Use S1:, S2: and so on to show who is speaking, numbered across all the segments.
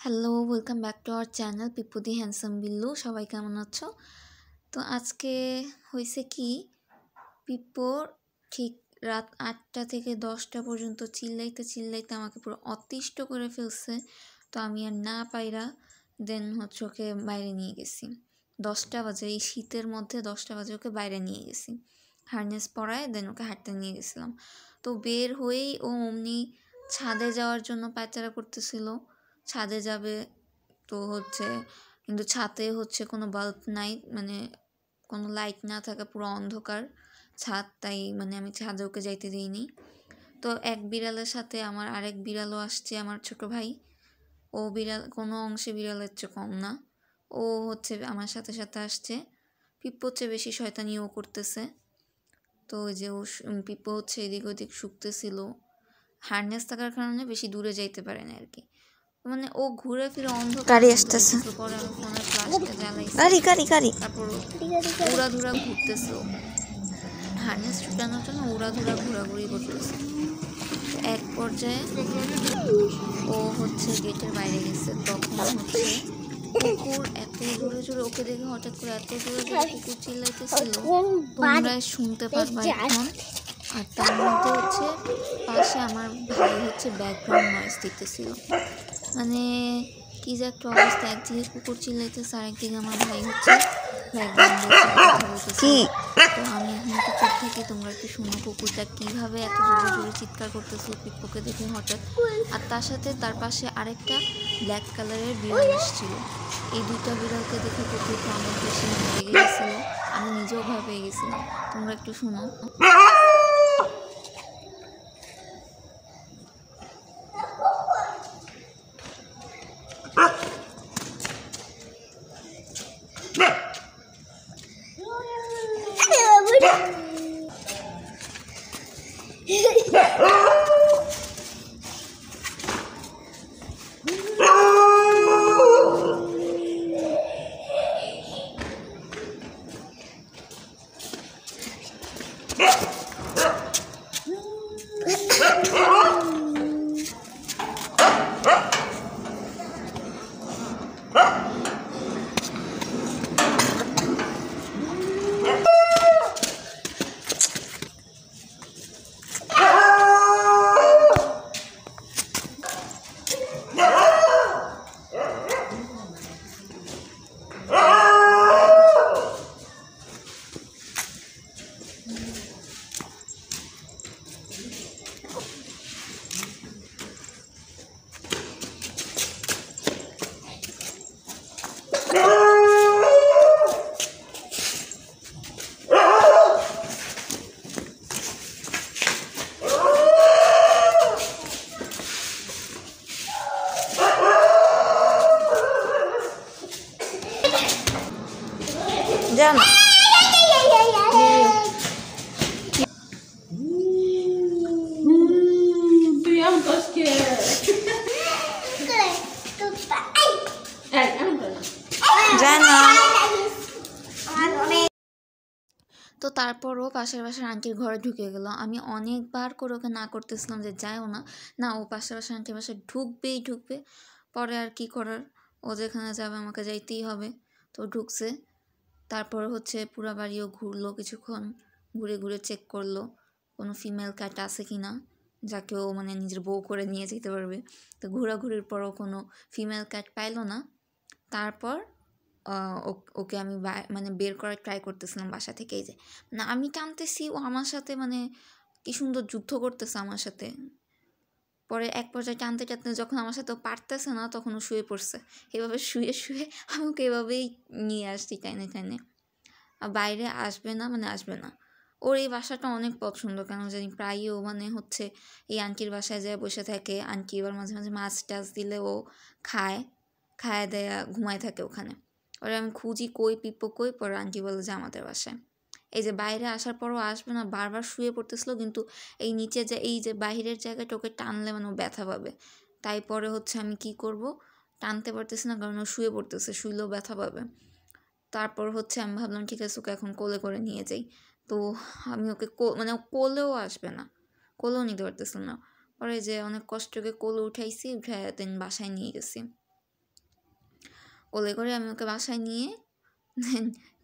S1: Hello welcome back to our channel পিপুদি handsome Billu সবাই কেমন আছো? তো আজকে হয়েছে কি পিপ্পোর ঠিক রাত আটটা থেকে দশটা পর্যন্ত চিল্লাইতে চিল্লাইতে আমাকে পুরো অতিষ্ঠ করে ফেলছে। তো আমি আর না পাইরা দেন হচ্ছে ওকে বাইরে নিয়ে গেছি। দশটা বাজে, এই শীতের মধ্যে দশটা বাজে ওকে বাইরে নিয়ে গেছি। হার্নেস পরায় দেন ওকে হাঁটতে নিয়ে গেছিলাম। তো বের হয়েই ও অমনি ছাদে যাওয়ার জন্য পায়চারা করতেছিল। ছাদে যাবে তো হচ্ছে, কিন্তু ছাদে হচ্ছে কোনো বাল্ব নাই মানে কোনো লাইট না থাকা, পুরো অন্ধকার ছাদ, তাই মানে আমি ছাদে ওকে যাইতে দিইনি। তো এক বিড়ালের সাথে আমার আরেক বিড়ালও আসছে, আমার ছোট ভাই। ও বিড়াল, কোনো অংশে বিড়ালের চেয়ে কম না। ও হচ্ছে আমার সাথে সাথে আসছে। পিপ্পো হচ্ছে বেশি শয়তানিও করতেছে। তো ওই যে ও পিপ্পো হচ্ছে এদিক ওদিক শুকতেছিল। হার্নেস থাকার কারণে বেশি দূরে যাইতে পারে না আর কি। মানে ও ঘুরে ফিরে অন্ধকার
S2: গাড়ি আসতেছে।
S1: পরে আমি ফোনের ফ্লাশটা জ্বালাইছি।
S2: গাড়ি গাড়ি গাড়ি।
S1: তারপর উড়া ধুরা ঘুরতেছে হার্নেস ছুটানোর জন্য উড়া ধুরা ঘোরাঘুরি করতেছে। এক পর্যায়ে ও হচ্ছে গেটের বাইরে গেছে। তখন হচ্ছে কুকুর এত জোরে জোরে ওকে দেখে হঠাৎ করে এত জোরে জোরে কুকুর চিল্লাইতেছিল তোমরা শুনতে পারবা এখন। আর তার মধ্যে হচ্ছে পাশে আমার ভাই হচ্ছে ব্যাকগ্রাউন্ড নয়েজ দিতেছিল। মানে কি যে একটা অবস্থা একদিকে কুকুর চিল্লাইতেছে আর একদিকে আমার ভাই হচ্ছে
S2: কি?
S1: তো আমি এখন একটু চুপ থাকি তোমরা একটু শুনো কুকুরটা কীভাবে এত জোরে জোরে চিৎকার করতেছে পিপ্পোকে দেখে হঠাৎ। আর তার সাথে তার পাশে আরেকটা ব্ল্যাক কালারের বিড়াল এসেছিল। এই দুইটা বিড়ালকে দেখে কুকুরটা অনেক বেশি রেগে গেছিল আমি নিজেও ভয় পেয়ে গেছিলাম। তোমরা একটু শুনো।
S2: যা যা না
S1: তো তারপরও পাশের পাশের আন্টির ঘরে ঢুকে গেল। আমি অনেকবার করে ওকে না করতেছিলাম যে যায়ও না। না ও পাশের পাশের আন্টির বাসায় ঢুকবেই ঢুকবে। পরে আর কি করার? ও যেখানে যাবে আমাকে যাইতেই হবে। তো ঢুকছে। তারপর হচ্ছে পুরা বাড়িও ঘুরলো কিছুক্ষণ, ঘুরে ঘুরে চেক করল কোনো ফিমেল ক্যাট আছে কি না যাকে ও মানে নিজের বউ করে নিয়ে যেতে পারবে। তো ঘোরাঘুরির পরও কোনো ফিমেল ক্যাট পাইলো না। তারপর ওকে আমি মানে বের করার ট্রাই করতেছিলাম বাসা থেকে এই যে না আমি টানতেছি, ও আমার সাথে মানে কি সুন্দর যুদ্ধ করতেছে আমার সাথে। পরে এক পর্যায়ে টানতে টানতে যখন আমার সাথে পারতেছে না তখন ও শুয়ে পড়ছে। এভাবে শুয়ে শুয়ে আমাকে এভাবেই নিয়ে আসছি টাইনে টাইনে। আর বাইরে আসবে না মানে আসবে না। ওর এই বাসাটা অনেক পছন্দ, কেন জানি প্রায়ই ও মানে হচ্ছে এই আন্টির বাসায় যায়, বসে থাকে। আন্টি এবার মাঝে মাঝে মাছ টাছ দিলে ও খায় খায় দেয়া, ঘুমায় থাকে ওখানে। ওরা আমি খুঁজি কই পিপ্পো কই, পরে আন্টি বলে যে আমাদের বাসায়। এই যে বাইরে আসার পরও আসবে না, বারবার শুয়ে পড়তেছিল, কিন্তু এই নিচে যে, এই যে বাইরের জায়গাটা ওকে টানলে মানে ব্যথা পাবে। তাই পরে হচ্ছে আমি কি করব? টানতে পারতেছি না, কারণ ও শুয়ে পড়তেছে, শুইলেও ব্যথা পাবে। তারপর হচ্ছে আমি ভাবলাম, ঠিক আছে, ওকে এখন কোলে করে নিয়ে যাই। তো আমি ওকে কো- মানে কোলেও আসবে না, কোলেও নিতে পারতেছিলাম না। পরে যে অনেক কষ্টকে কোলে উঠাইছি উঠাই দেন বাসায় নিয়ে গেছি। কোলে করে আমি ওকে বাসায় নিয়ে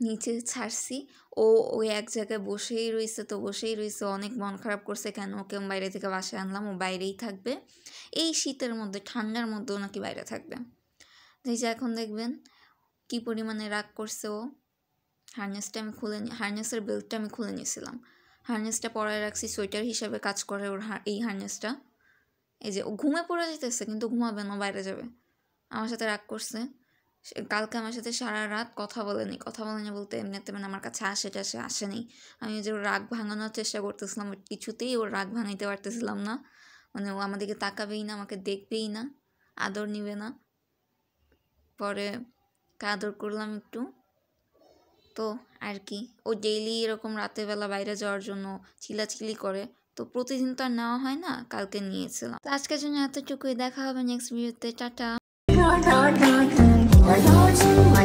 S1: নিচে ছাড়ছি। ও ওই এক জায়গায় বসেই রয়েছে তো বসেই রয়েছে অনেক মন খারাপ করছে কেন? ওকে বাইরে থেকে বাসায় আনলাম। ও বাইরেই থাকবে। এই শীতের মধ্যে, ঠান্ডার মধ্যেও নাকি বাইরে থাকবে। এই যে এখন দেখবেন কি পরিমাণে রাগ করছে ও। হার্নেসটা আমি খুলে হার্নেসের বেল্টটা আমি খুলে নিয়েছিলাম। হার্নেসটা পরায় রাখছি সোয়েটার হিসাবে কাজ করে ওর এই হার্নেসটা এই যে ও ঘুমে পড়ে যেতেছে, কিন্তু ঘুমাবে না বাইরে যাবে। আমার সাথে রাগ করছে। কালকে আমার সাথে সারা রাত কথা বলেনি। কথা বলেনি বলতে এমনিতে মানে আমার কাছে আসে টাসে আসেনি। আমি যে রাগ ভাঙানোর চেষ্টা করতেছিলাম কিছুতেই ওর রাগ ভাঙাইতে পারতেছিলাম না। মানে ও আমাদেরকে তাকাবেই না, আমাকে দেখবেই না, আদর নিবে না। পরে আদর করলাম একটু। তো আর কি, ও ডেইলি এরকম রাতের বেলা বাইরে যাওয়ার জন্য চিলাচিলি করে। তো প্রতিদিন তো আর নেওয়া হয় না, কালকে নিয়েছিলাম। তো আজকের জন্য এতটুকুই, দেখা হবে নেক্সট ভিডিওতে টাটা। 我要进门